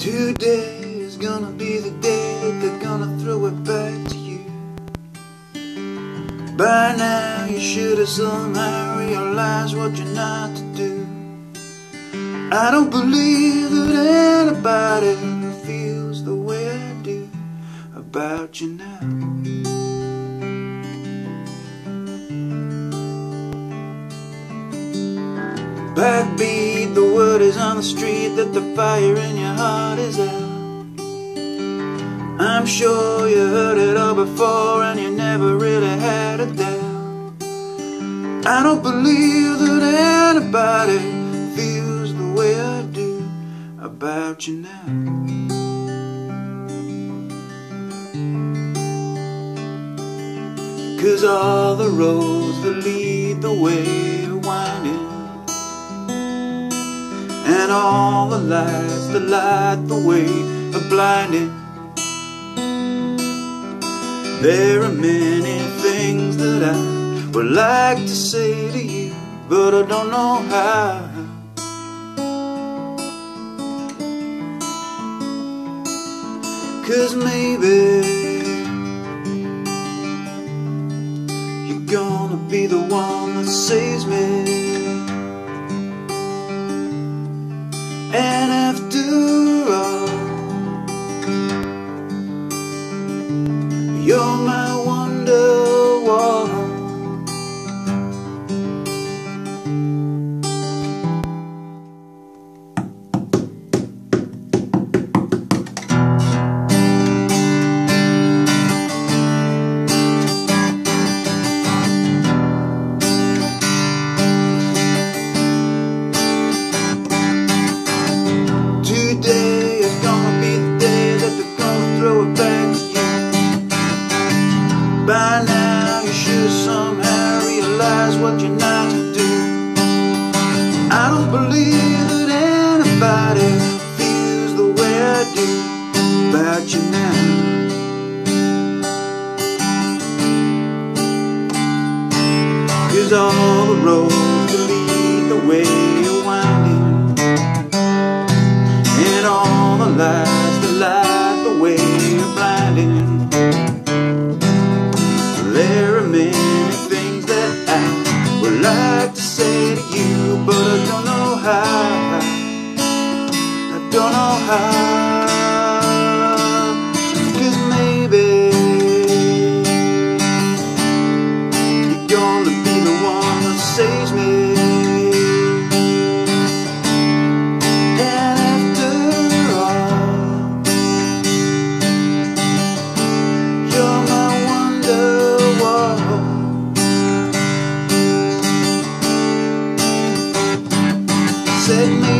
Today is gonna be the day that they're gonna throw it back to you. By now, you should have somehow realized what you're not to do. I don't believe that anybody feels the way I do about you now. Backbeat, on the street that the fire in your heart is out. I'm sure you heard it all before and you never really had a doubt. I don't believe that anybody feels the way I do about you now. Cause all the roads that lead the way And all the lights that light the way are blinding. There are many things that I would like to say to you But I don't know how. Cause maybe You're gonna be the one that saves me And after all You're my realize what you're not to do. I don't believe that anybody feels the way I do about you now. Cause all the roads that lead the way are winding and all the lights don't know how. Cause maybe you're gonna be the one that saves me. And after all, you're my wonder Said